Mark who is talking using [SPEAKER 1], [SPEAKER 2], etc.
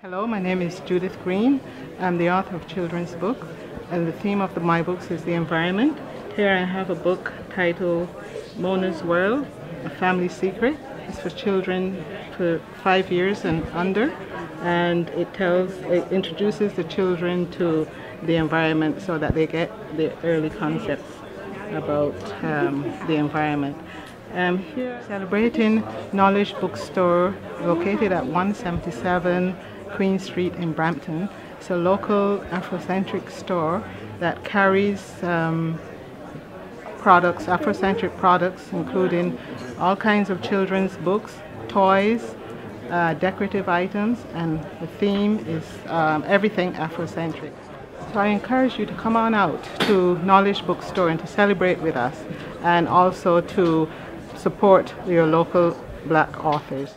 [SPEAKER 1] Hello, my name is Judith Green. I'm the author of children's book, and the theme of the, my books is the environment. Here I have a book titled Mona's World, A Family Secret. It's for children for five years and under, and it tells, it introduces the children to the environment so that they get the early concepts about um, the environment. I'm here celebrating Knowledge Bookstore located at 177 Queen Street in Brampton. It's a local Afrocentric store that carries um, products, Afrocentric products, including all kinds of children's books, toys, uh, decorative items, and the theme is um, everything Afrocentric. So I encourage you to come on out to Knowledge Bookstore and to celebrate with us, and also to support your local black authors.